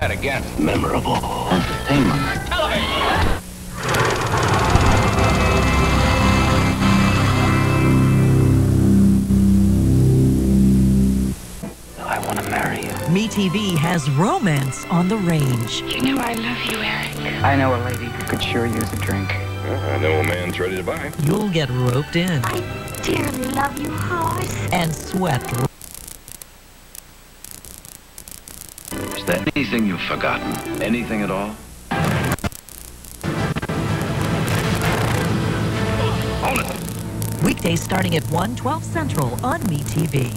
That again. Memorable entertainment. I want to marry you. MeTV has romance on the range. You know I love you, Eric. I know a lady who could sure use a drink. Uh, I know a man's ready to buy. You'll get roped in I dearly love you, horse. and sweat. There anything you've forgotten? Anything at all? Hold it! Weekdays starting at 1, 12 Central on MeTV.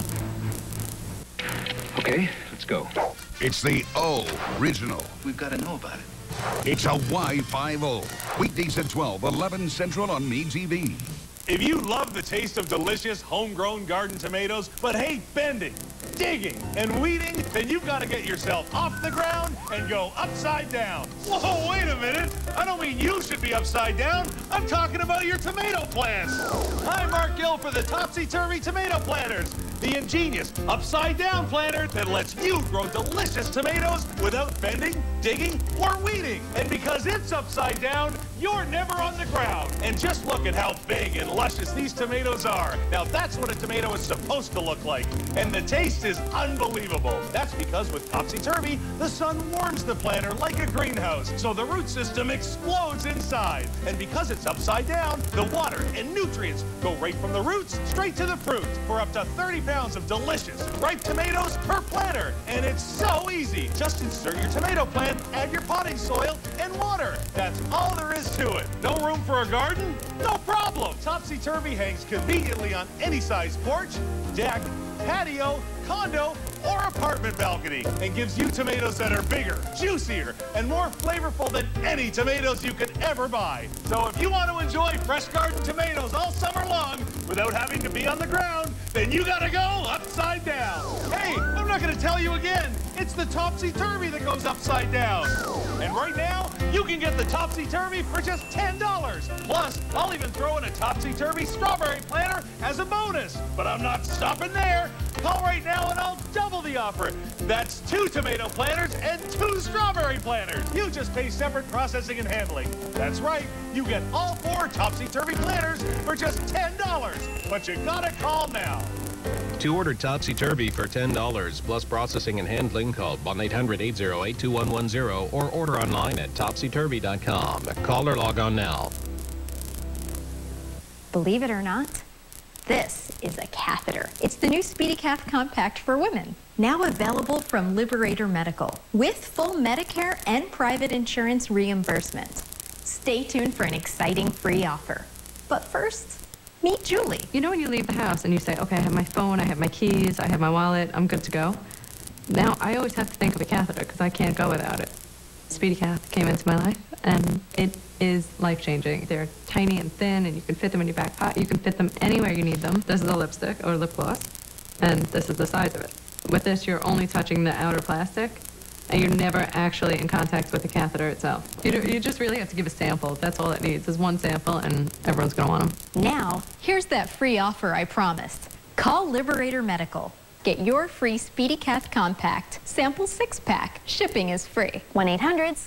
Okay, let's go. It's the O original. We've got to know about it. It's a Y50. Weekdays at 12, 11 Central on Me TV. If you love the taste of delicious homegrown garden tomatoes, but hate bending, digging, and weeding, then you've got to get yourself off the ground and go upside down. Whoa, wait a minute. I don't mean you should be upside down. I'm talking about your tomato plants. I'm Mark Gill for the Topsy Turvy Tomato Planters, the ingenious upside down planter that lets you grow delicious tomatoes without bending, digging, or weeding. And because it's upside down, you're never on the ground. And just look at how big and luscious these tomatoes are. Now that's what a tomato is supposed to look like. And the taste is unbelievable. That's because with Topsy Turvy, the sun warms the planter like a greenhouse. So the root system explodes inside. And because it's upside down, the water and nutrients go right from the roots straight to the fruit for up to 30 pounds of delicious ripe tomatoes per planter. And it's so easy. Just insert your tomato plant, add your potting soil, and water. That's all there is to it. No room for a garden? No problem. Topsy Turvy hangs conveniently on any size porch, deck, patio, condo, or apartment balcony and gives you tomatoes that are bigger, juicier, and more flavorful than any tomatoes you could ever buy. So if you want to enjoy fresh garden tomatoes all summer long without having to be on the ground, then you gotta go upside down. Hey, I'm not gonna tell you again. It's the topsy-turvy that goes upside down. And right now, you can get the topsy-turvy for just $10. Plus, I'll even throw in a topsy-turvy strawberry planter as a bonus. But I'm not stopping there. Call right now and I'll double the offer. That's two tomato planters and two strawberry planters. You just pay separate processing and handling. That's right. You get all four topsy-turvy planters for just $10. But you gotta call now. To order Topsy Turvy for $10 plus processing and handling, call 1 800 808 2110 or order online at topsyturvy.com. Call or log on now. Believe it or not, this is a catheter. It's the new SpeedyCath Compact for women. Now available from Liberator Medical with full Medicare and private insurance reimbursement. Stay tuned for an exciting free offer. But first, meet Julie. You know when you leave the house and you say, okay, I have my phone, I have my keys, I have my wallet, I'm good to go? Now I always have to think of a catheter because I can't go without it. Speedy Cath came into my life and it is life-changing. They're tiny and thin and you can fit them in your back pocket. You can fit them anywhere you need them. This is a lipstick or lip gloss and this is the size of it. With this, you're only touching the outer plastic and you're never actually in contact with the catheter itself. You, do, you just really have to give a sample. That's all it needs is one sample and everyone's going to want them. Now, here's that free offer I promised. Call Liberator Medical. Get your free SpeedyCath Compact. Sample six pack. Shipping is free. 1 800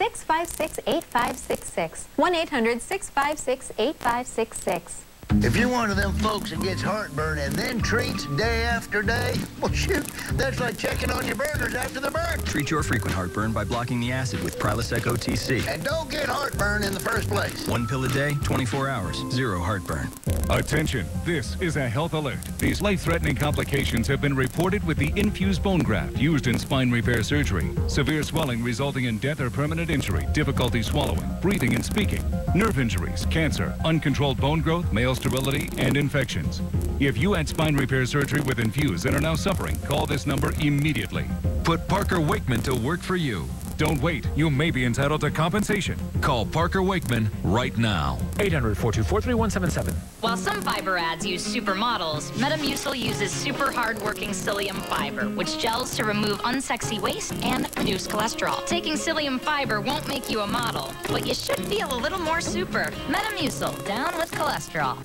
656 8566. 1 800 656 8566. If you're one of them folks that gets heartburn and then treats day after day, well, shoot, that's like checking on your burgers after the burn. Treat your frequent heartburn by blocking the acid with Prilosec OTC. And don't get heartburn in the first place. One pill a day, 24 hours, zero heartburn. Attention, this is a health alert. These life-threatening complications have been reported with the infused bone graft used in spine repair surgery. Severe swelling resulting in death or permanent injury, difficulty swallowing, breathing and speaking, nerve injuries, cancer, uncontrolled bone growth, male sterility, and infections. If you had spine repair surgery with Infuse and are now suffering, call this number immediately. Put Parker Waichman to work for you. Don't wait. You may be entitled to compensation. Call Parker Waichman right now. 800 424 3177. While some fiber ads use supermodels, Metamucil uses super hard-working psyllium fiber, which gels to remove unsexy waste and reduce cholesterol. Taking psyllium fiber won't make you a model, but you should feel a little more super. Metamucil, down with cholesterol.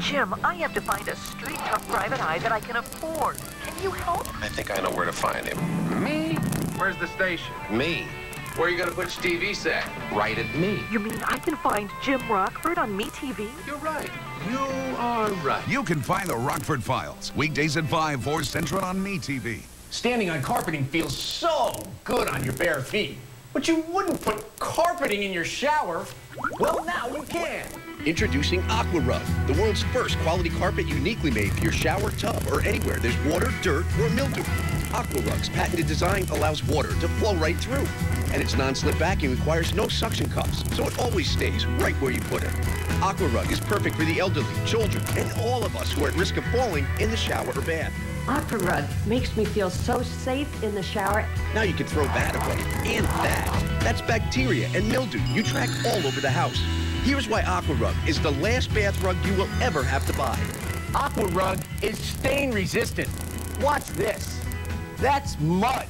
Jim, I have to find a street truck private eye that I can afford. Can you help? I think I know where to find him. Me? Where's the station? Me. Where are you going to put your TV set? Right at me. You mean I can find Jim Rockford on MeTV? You're right. You are right. You can find the Rockford Files weekdays at 5, 4 Central on MeTV. Standing on carpeting feels so good on your bare feet. But you wouldn't put carpeting in your shower. Well, now you can. Introducing Aqua Rug, the world's first quality carpet uniquely made for your shower, tub, or anywhere there's water, dirt, or mildew. Aqua Rug's patented design allows water to flow right through. And its non-slip backing requires no suction cups, so it always stays right where you put it. Aquarug is perfect for the elderly, children, and all of us who are at risk of falling in the shower or bath. Aquarug makes me feel so safe in the shower. Now you can throw that away, and that. That's bacteria and mildew you track all over the house. Here's why Aquarug is the last bath rug you will ever have to buy. Aquarug is stain resistant. Watch this. That's mud,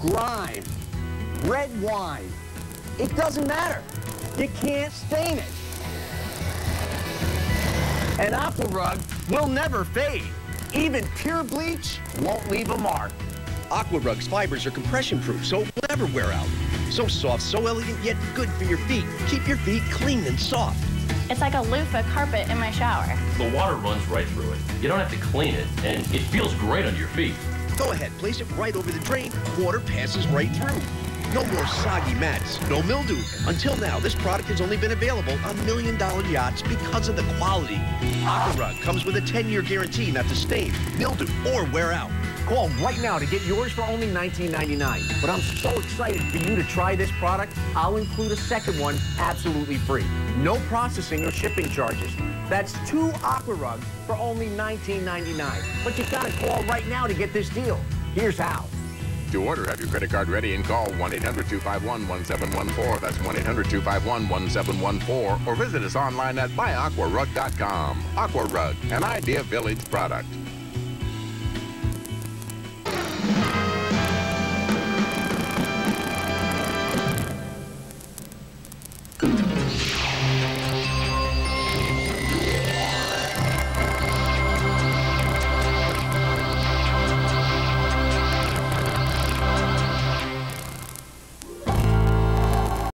grime, red wine. It doesn't matter. You can't stain it. An Aqua Rug will never fade. Even pure bleach won't leave a mark. Aqua Rug's fibers are compression proof, so it will never wear out. So soft, so elegant, yet good for your feet. Keep your feet clean and soft. It's like a loofah carpet in my shower. The water runs right through it. You don't have to clean it, and it feels great on your feet. Go ahead, place it right over the drain. Water passes right through. No more soggy mats, no mildew. Until now, this product has only been available on million dollar yachts because of the quality. Aqua Rug comes with a 10 year guarantee not to stain, mildew, or wear out. Call right now to get yours for only $19.99. But I'm so excited for you to try this product, I'll include a second one absolutely free. No processing or shipping charges. That's two Aqua Rugs for only $19.99. But you gotta call right now to get this deal. Here's how. To order, have your credit card ready and call 1-800-251-1714. That's 1-800-251-1714. Or visit us online at buyaquarug.com. Aqua Rug, an Idea Village product.